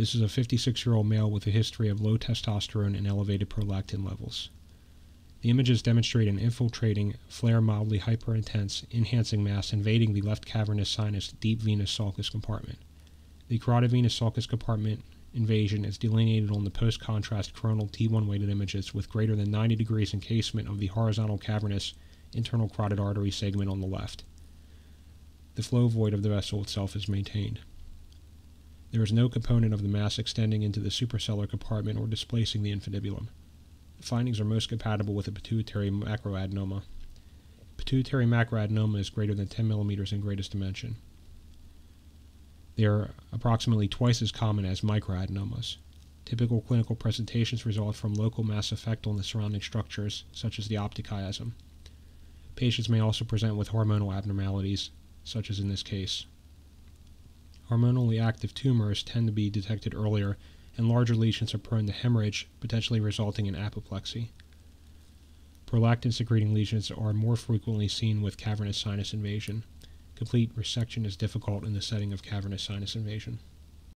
This is a 56 year old male with a history of low testosterone and elevated prolactin levels. The images demonstrate an infiltrating, FLAIR mildly hyperintense, enhancing mass invading the left cavernous sinus deep venous sulcus compartment. The carotid venous sulcus compartment invasion is delineated on the post contrast coronal T1 weighted images with greater than 90 degrees encasement of the horizontal cavernous internal carotid artery segment on the left. The flow void of the vessel itself is maintained. There is no component of the mass extending into the suprasellar compartment or displacing the infundibulum. Findings are most compatible with a pituitary macroadenoma. Pituitary macroadenoma is greater than 10 millimeters in greatest dimension. They are approximately twice as common as microadenomas. Typical clinical presentations result from local mass effect on the surrounding structures, such as the optic chiasm. Patients may also present with hormonal abnormalities, such as in this case. Hormonally active tumors tend to be detected earlier and larger lesions are prone to hemorrhage, potentially resulting in apoplexy. Prolactin secreting lesions are more frequently seen with cavernous sinus invasion. Complete resection is difficult in the setting of cavernous sinus invasion.